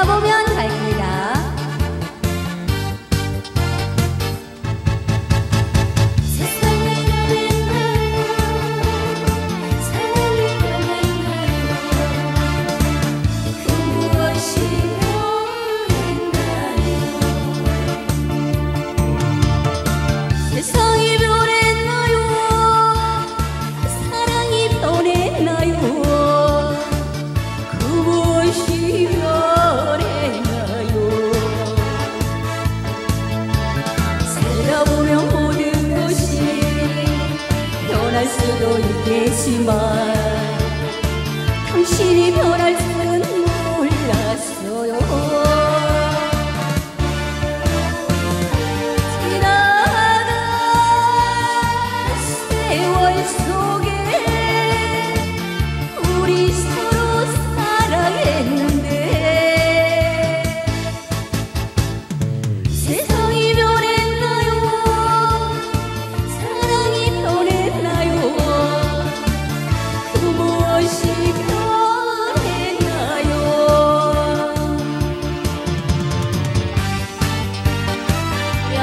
돌아보면 수도 있겠지만 당신이 변할 줄은 몰랐어요. 지나간 세월 속에 우리 서로 사랑했네